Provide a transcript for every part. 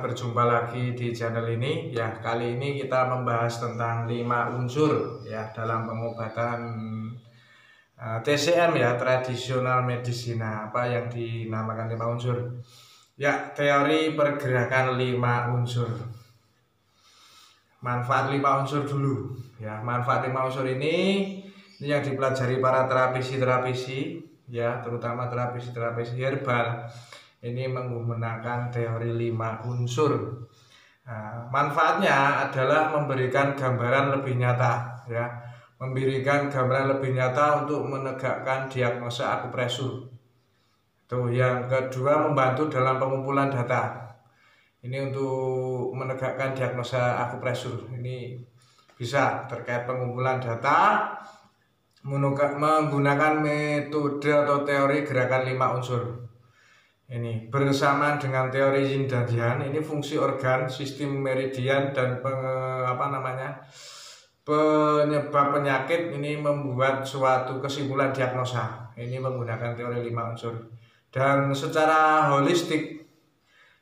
berjumpa lagi di channel ini. Ya, kali ini kita membahas tentang lima unsur ya dalam pengobatan eh, TCM ya, tradisional medicina, apa yang dinamakan lima unsur. Ya, teori pergerakan lima unsur. Manfaat lima unsur dulu. Ya, manfaat lima unsur ini ini yang dipelajari para terapisi-terapisi ya, terutama terapisi-terapisi herbal ini menggunakan teori lima unsur. Nah, manfaatnya adalah memberikan gambaran lebih nyata, ya, memberikan gambaran lebih nyata untuk menegakkan diagnosa akupresur. Tuh, yang kedua membantu dalam pengumpulan data. Ini untuk menegakkan diagnosa akupresur. Ini bisa terkait pengumpulan data menggunakan metode atau teori gerakan lima unsur ini bersama dengan teori yin dan yang ini fungsi organ sistem meridian dan peng, apa namanya penyebab penyakit ini membuat suatu kesimpulan diagnosa. Ini menggunakan teori lima unsur. Dan secara holistik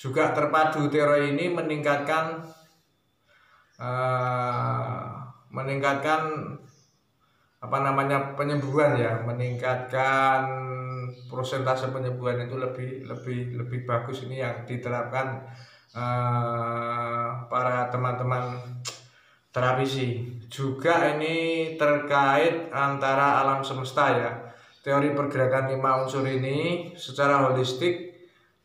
juga terpadu teori ini meningkatkan uh, meningkatkan apa namanya penyembuhan ya. Meningkatkan prosentase penyembuhan itu lebih lebih lebih bagus ini yang diterapkan uh, para teman-teman terapisi juga ini terkait antara alam semesta ya teori pergerakan lima unsur ini secara holistik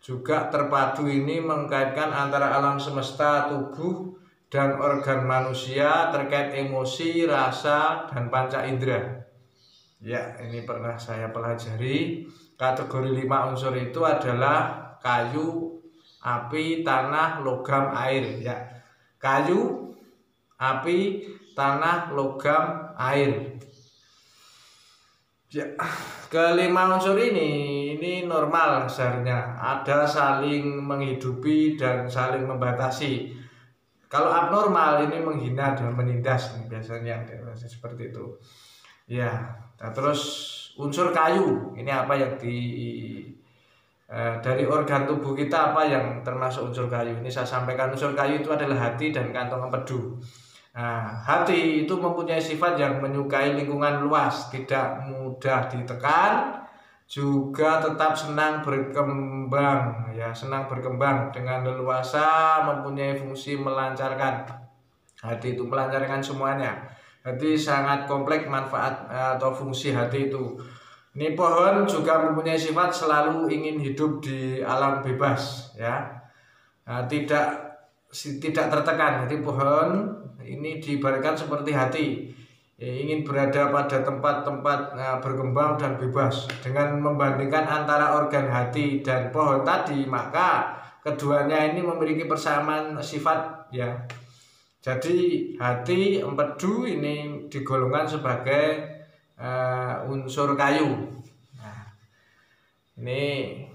juga terpadu ini mengkaitkan antara alam semesta tubuh dan organ manusia terkait emosi, rasa, dan panca indera. Ya, ini pernah saya pelajari. Kategori lima unsur itu adalah kayu, api, tanah, logam, air. Ya, kayu, api, tanah, logam, air. Ya, kelima unsur ini ini normal seharusnya ada saling menghidupi dan saling membatasi kalau abnormal ini menghina dan menindas biasanya seperti itu. Ya, nah terus unsur kayu. Ini apa yang di eh, dari organ tubuh kita apa yang termasuk unsur kayu? Ini saya sampaikan unsur kayu itu adalah hati dan kantong empedu. Nah, hati itu mempunyai sifat yang menyukai lingkungan luas, tidak mudah ditekan, juga tetap senang berkembang. Ya senang berkembang. Dengan leluasa mempunyai fungsi melancarkan. Hati itu melancarkan semuanya hati sangat kompleks manfaat eh, atau fungsi hati itu. Ini pohon juga mempunyai sifat selalu ingin hidup di alam bebas ya. Nah, tidak tidak tertekan. Jadi pohon ini diibaratkan seperti hati ya, ingin berada pada tempat-tempat berkembang dan bebas. Dengan membandingkan antara organ hati dan pohon tadi maka keduanya ini memiliki persamaan sifat ya jadi hati empedu ini digolongkan sebagai uh, unsur kayu. Nah, ini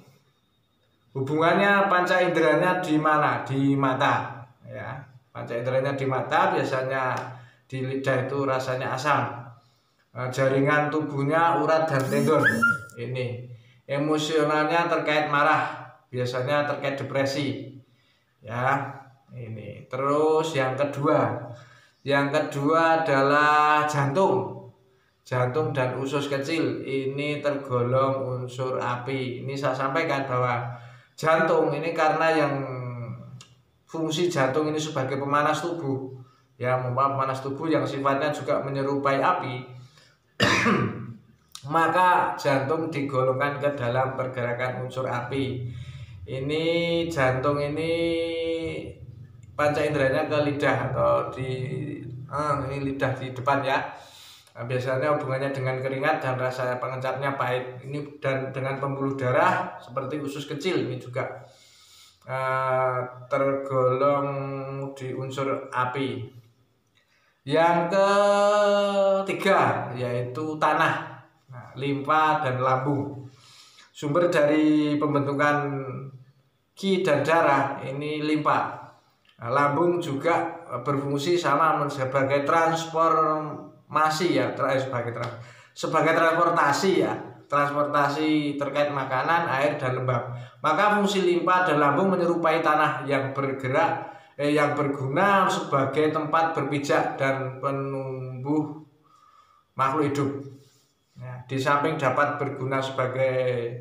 hubungannya panca inderanya di mana? Di mata ya. Panca inderanya di mata biasanya di lidah itu rasanya asam. Nah, jaringan tubuhnya urat dan tendon. Ini. Emosionalnya terkait marah biasanya terkait depresi ya ini. Terus yang kedua. Yang kedua adalah jantung. Jantung dan usus kecil. Ini tergolong unsur api. Ini saya sampaikan bahwa jantung ini karena yang fungsi jantung ini sebagai pemanas tubuh. Ya membuat panas tubuh yang sifatnya juga menyerupai api. Maka jantung digolongkan ke dalam pergerakan unsur api. Ini jantung ini panca inderanya ke lidah atau di ah, ini lidah di depan ya. Nah, biasanya hubungannya dengan keringat dan rasa pengecapnya pahit. Ini dan dengan pembuluh darah seperti usus kecil ini juga. Uh, tergolong di unsur api. Yang ketiga yaitu tanah, nah, limpa dan lambung. Sumber dari pembentukan ki dan darah ini limpa. Nah, lambung juga berfungsi sama sebagai transformasi ya, sebagai sebagai transportasi ya. transportasi terkait makanan, air dan lembab. Maka fungsi limpa dan lambung menyerupai tanah yang bergerak eh, yang berguna sebagai tempat berpijak dan penumbuh makhluk hidup. Ya, di samping dapat berguna sebagai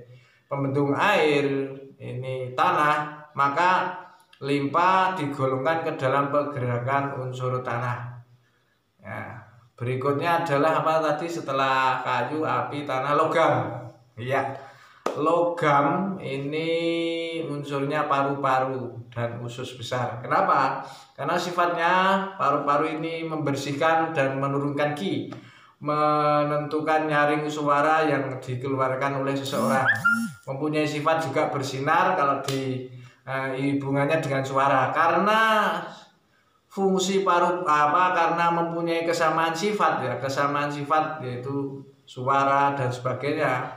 pembendung air, ini tanah, maka limpa digolongkan ke dalam pergerakan unsur tanah. Ya, berikutnya adalah apa tadi setelah kayu, api, tanah, logam. Iya. Logam ini unsurnya paru-paru dan usus besar. Kenapa? Karena sifatnya paru-paru ini membersihkan dan menurunkan ki, menentukan nyaring suara yang dikeluarkan oleh seseorang. Mempunyai sifat juga bersinar kalau di uh, hubungannya dengan suara. Karena fungsi paru apa karena mempunyai kesamaan sifat ya. Kesamaan sifat yaitu suara dan sebagainya.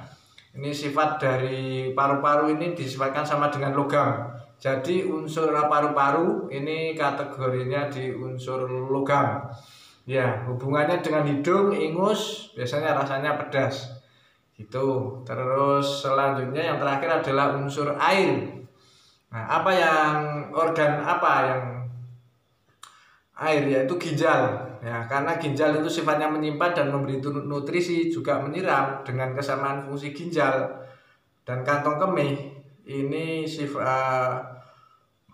Ini sifat dari paru-paru ini disifatkan sama dengan logam. Jadi unsur paru-paru ini kategorinya di unsur logam. Ya hubungannya dengan hidung ingus biasanya rasanya pedas. Gitu. Terus selanjutnya yang terakhir adalah unsur air Nah, apa yang organ apa yang air yaitu ginjal. Ya karena ginjal itu sifatnya menyimpan dan memberi nutrisi juga menyiram dengan kesamaan fungsi ginjal. Dan kantong kemih ini sifat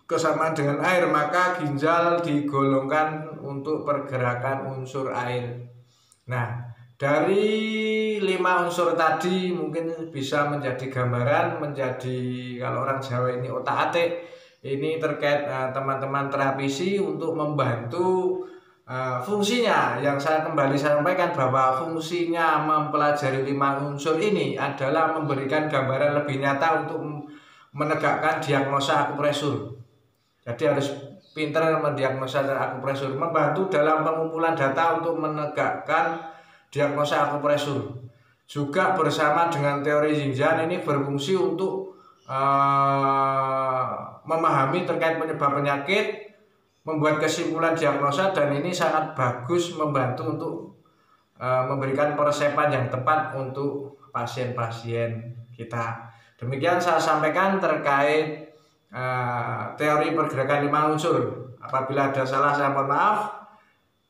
kesamaan dengan air maka ginjal digolongkan untuk pergerakan unsur air. Nah dari lima unsur tadi mungkin bisa menjadi gambaran menjadi kalau orang Jawa ini otak atik ini terkait eh, teman-teman uh, terapisi untuk membantu uh, fungsinya. Yang saya kembali sampaikan bahwa fungsinya mempelajari lima unsur ini adalah memberikan gambaran lebih nyata untuk menegakkan diagnosa akupresur. Jadi harus pintar mendiagnosa akupresur membantu dalam pengumpulan data untuk menegakkan diagnosa akupresur. Juga bersama dengan teori Zinjan ini berfungsi untuk uh, memahami terkait penyebab penyakit, membuat kesimpulan diagnosa dan ini sangat bagus membantu untuk uh, memberikan peresepan yang tepat untuk pasien-pasien kita. Demikian saya sampaikan terkait uh, teori pergerakan lima unsur. Apabila ada salah saya mohon maaf.